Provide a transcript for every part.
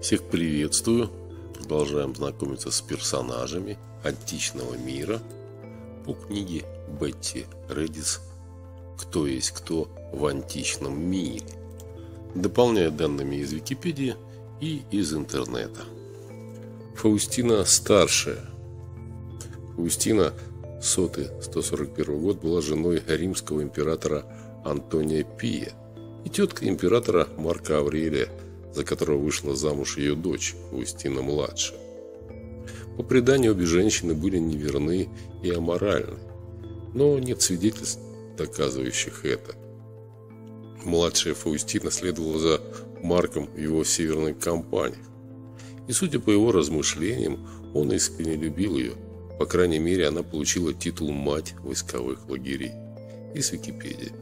Всех приветствую. Продолжаем знакомиться с персонажами античного мира по книге Бетти Редис «Кто есть кто в античном мире», дополняя данными из Википедии и из интернета. Фаустина старшая. Фаустина сотый 141 год была женой римского императора Антония Пия и теткой императора Марка Аврелия – за которого вышла замуж ее дочь, Устина-младшая. По преданию, обе женщины были неверны и аморальны, но нет свидетельств, доказывающих это. Младшая Фаустина следовала за Марком в его северной кампании. И судя по его размышлениям, он искренне любил ее. По крайней мере, она получила титул «Мать войсковых лагерей» из Википедии.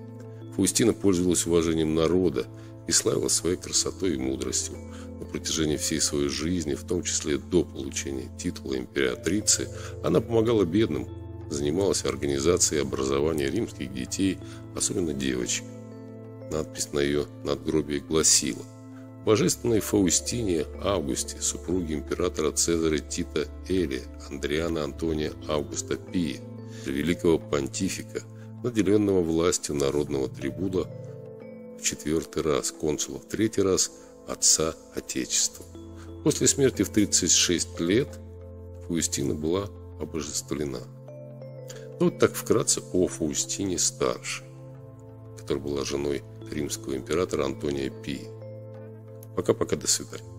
Фаустина пользовалась уважением народа и славилась своей красотой и мудростью. На протяжении всей своей жизни, в том числе до получения титула императрицы, она помогала бедным, занималась организацией образования римских детей, особенно девочек. Надпись на ее надгробии гласила «Божественной Фаустине Августе, супруге императора Цезаря Тита Элия, Андриана Антония Августа Пия, великого понтифика, наделенного властью народного трибуна в четвертый раз, консула в третий раз, отца Отечества. После смерти в 36 лет Фаустина была обожествлена. Ну, вот так вкратце о Фаустине старшей, которая была женой римского императора Антония Пии. Пока-пока, до свидания.